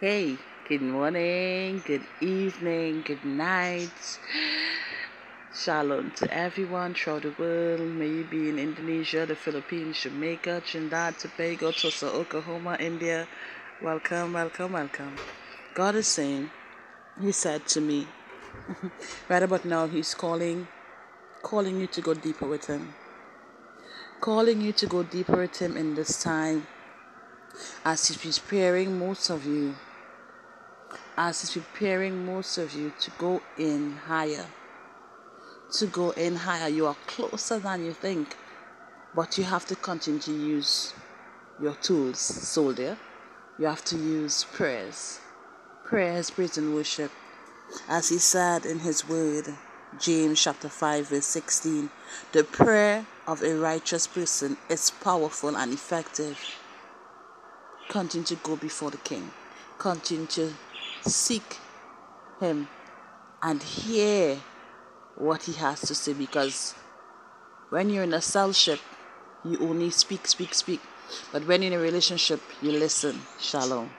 Hey, good morning, good evening, good night. Shalom to everyone throughout the world. May you be in Indonesia, the Philippines, Jamaica, Trinidad, Tobago, Tulsa, Oklahoma, India. Welcome, welcome, welcome. God is saying, He said to me, right about now, He's calling, calling you to go deeper with Him. Calling you to go deeper with Him in this time as He's preparing most of you as He's preparing most of you to go in higher. To go in higher. You are closer than you think, but you have to continue to use your tools, soldier. You have to use prayers. Prayers, praise, and worship. As He said in His word, James chapter 5, verse 16, the prayer of a righteous person is powerful and effective. Continue to go before the King. Continue to seek Him and hear what He has to say because when you're in a fellowship, you only speak, speak, speak. But when in a relationship, you listen. Shalom.